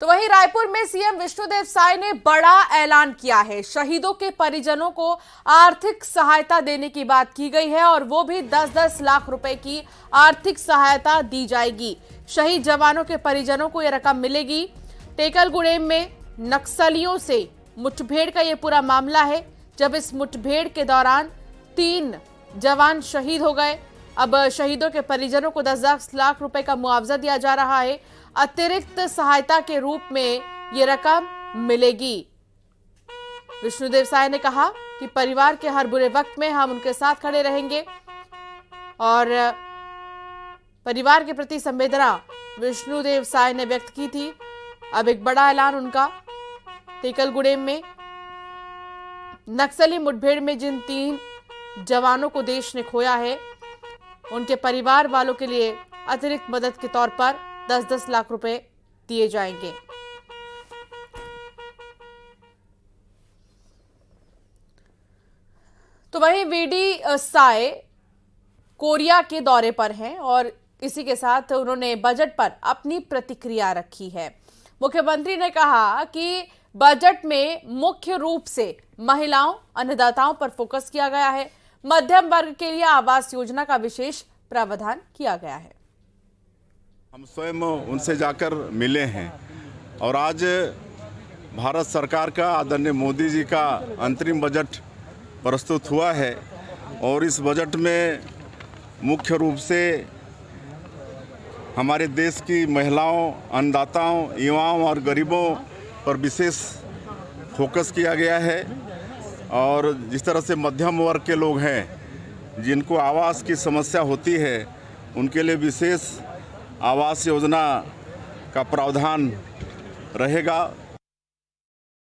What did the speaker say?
तो वहीं रायपुर में सीएम विष्णुदेव साय ने बड़ा ऐलान किया है। शहीदों के परिजनों को आर्थिक सहायता देने की बात की गई है और वो भी 10-10 लाख रुपए की आर्थिक सहायता दी जाएगी। शहीद जवानों के परिजनों को यह रकम मिलेगी। टेकलगुड़ेम में नक्सलियों से मुठभेड़ का ये पूरा मामला है। जब इस मुठभेड़ के दौरान तीन जवान शहीद हो गए अब शहीदों के परिजनों को दस दस लाख रुपए का मुआवजा दिया जा रहा है। अतिरिक्त सहायता के रूप में ये रकम मिलेगी। विष्णुदेव साय ने कहा कि परिवार के हर बुरे वक्त में हम उनके साथ खड़े रहेंगे और परिवार के प्रति संवेदना विष्णुदेव साय ने व्यक्त की थी। अब एक बड़ा ऐलान उनका, टेकलगुड़ेम में। नक्सली मुठभेड़ में जिन तीन जवानों को देश ने खोया है उनके परिवार वालों के लिए अतिरिक्त मदद के तौर पर 10-10 लाख रुपए दिए जाएँगे। तो वहीं वीडी साय कोरिया के दौरे पर हैं और इसी के साथ उन्होंने बजट पर अपनी प्रतिक्रिया रखी है। मुख्यमंत्री ने कहा कि बजट में मुख्य रूप से महिलाओं, अन्नदाताओं पर फोकस किया गया है। मध्यम वर्ग के लिए आवास योजना का विशेष प्रावधान किया गया है। हम स्वयं उनसे जाकर मिले हैं और आज भारत सरकार का, आदरणीय मोदी जी का अंतरिम बजट प्रस्तुत हुआ है और इस बजट में मुख्य रूप से हमारे देश की महिलाओं, अन्नदाताओं, युवाओं और गरीबों पर विशेष फोकस किया गया है। और जिस तरह से मध्यम वर्ग के लोग हैं, जिनको आवास की समस्या होती है, उनके लिए विशेष आवास योजना का प्रावधान रहेगा।